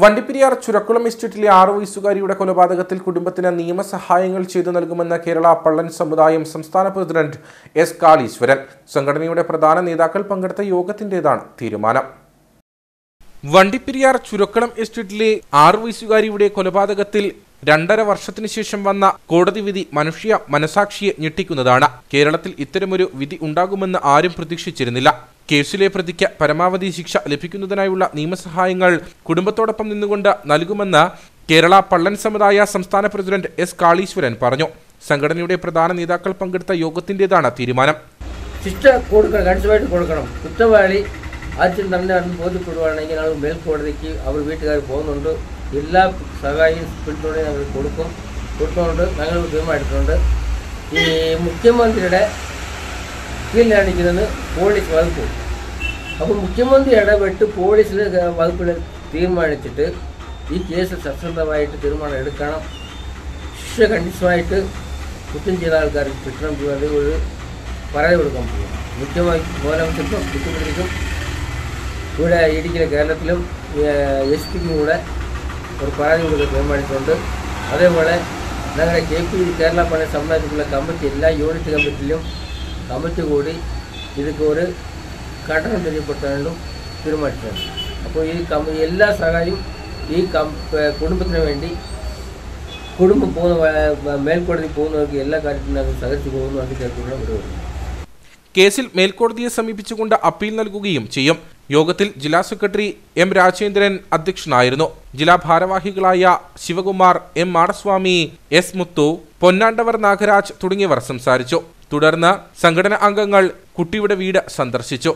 വണ്ടിപ്പെരിയാർ ചുരക്കുളം എസ്റ്റേറ്റിലെ ആറു വയസ്സുകാരിയുടെ കൊലപാതകത്തിൽ കുടുംബത്തിന് നിയമസഹായങ്ങൾ ചെയ്തു നൽകുമെന്ന് കേരള പള്ളൻ സമുദായം സംസ്ഥാന പ്രസിഡന്റ് എസ് കാളീശ്വരൻ. സംഘടനയുടെ പ്രധാന നേതാക്കൾ പങ്കെടുത്ത യോഗത്തിന്റേതാണ് തീരുമാനം. വണ്ടിപ്പെരിയാർ ചുരക്കുളം എസ്റ്റേറ്റിലെ ആറു വയസ്സുകാരിയുടെ കൊലപാതകത്തിൽ രണ്ടര വർഷത്തിനു ശേഷം വന്ന കോടതി വിധി മനുഷ്യ മനസാക്ഷിയെ ഞെട്ടിക്കുന്നതാണ്. കേരളത്തിൽ ഇത്തരമൊരു വിധി ഉണ്ടാകുമെന്ന് ആരും പ്രതീക്ഷിച്ചിരുന്നില്ല. കേസിലെ പ്രതിക്ക് പരമാവധി ശിക്ഷ ലഭിക്കുന്നതിനായുള്ള നിയമസഹായങ്ങൾ കുടുംബത്തോടൊപ്പം നിന്നുകൊണ്ട് നൽകുമെന്ന് കേരള പള്ളൻ സമുദായ സംസ്ഥാന പ്രസിഡന്റ് എസ് കാളീശ്വരൻ പറഞ്ഞു. സംഘടനയുടെ പ്രധാന നേതാക്കൾ പങ്കെടുത്ത യോഗത്തിന്റേതാണ് തീരുമാനം. ശിക്ഷ കൊടുക്കണം കണിശമായിട്ട് കൊടുക്കണം. കുറ്റവാളി ആദ്യം തന്നെ ബോധ്യപ്പെടുവാണെങ്കിൽ ഞങ്ങൾ മേൽക്കോടതിക്ക് അവർ വീട്ടുകാർ പോകുന്നുണ്ട്. എല്ലാ സഹായം പിന്തുണയും ഞങ്ങൾ കൊടുക്കും. കൊടുത്തുകൊണ്ട് ഞങ്ങൾ തീരുമാനിച്ചിട്ടുണ്ട് ഈ മുഖ്യമന്ത്രിയുടെ കീഴിലാണ് ഇരിക്കുന്നത് പോലീസ് വകുപ്പ് അപ്പോൾ മുഖ്യമന്ത്രി ഇടപെട്ട് പോലീസിൽ വകുപ്പിൽ തീരുമാനിച്ചിട്ട് ഈ കേസ് സത്യസന്ധമായിട്ട് തീരുമാനം എടുക്കണം ശിക്ഷ കണിശമായിട്ട് കുറ്റം ചെയ്ത ആൾക്കാർക്ക് കിട്ടണം എന്നുള്ളത് ഒരു പരാതി കൊടുക്കാൻ പോകും മുഖ്യമായി മൂലമത്തിനും മുഖ്യമന്ത്രിക്കും ഇവിടെ ഇടുക്കിയിലെ കേരളത്തിലും എസ് പിക്കും കൂടെ ഒരു പരാതി കൊടുക്കാൻ തീരുമാനിച്ചിട്ടുണ്ട് അതേപോലെ ഞങ്ങളുടെ കെ പി കേരള പണി സമുദായത്തിലുള്ള കമ്മിറ്റി എല്ലാ യൂണിറ്റ് കമ്മിറ്റിയിലും കമ്മിറ്റി കൂടി ഇതൊക്കെ ഒരു ഘടന തെரியപ്പെട്ടാലും തീരുമാനിച്ചിട്ടുണ്ട്. അപ്പോൾ ഈ കമ്മ എല്ലാ സഹായവും ഈ കുടുംബത്തിന് വേണ്ടി കുടുംബം പോകുന്ന മേൽക്കോടതി പോകുന്നവർക്ക് എല്ലാ കാര്യത്തിനും ഞങ്ങൾ സഹകരിച്ചു പോകുന്നു അത് കാര്യത്തിലുള്ള ഒരു കേസിൽ മേൽക്കോടതിയെ സമീപിച്ചുകൊണ്ട് അപ്പീൽ നൽകുകയും ചെയ്യും. യോഗത്തിൽ ജില്ലാ സെക്രട്ടറി എം രാജേന്ദ്രൻ അധ്യക്ഷനായിരുന്നു. ജില്ലാ ഭാരവാഹികളായ ശിവകുമാർ എം മാടസ്വാമി എസ് മുത്തു പൊന്നാണ്ടവർ നാഗരാജ് തുടങ്ങിയവർ സംസാരിച്ചു. തുടർന്ന് സംഘടനാ അംഗങ്ങൾ കുട്ടിയുടെ വീട് സന്ദർശിച്ചു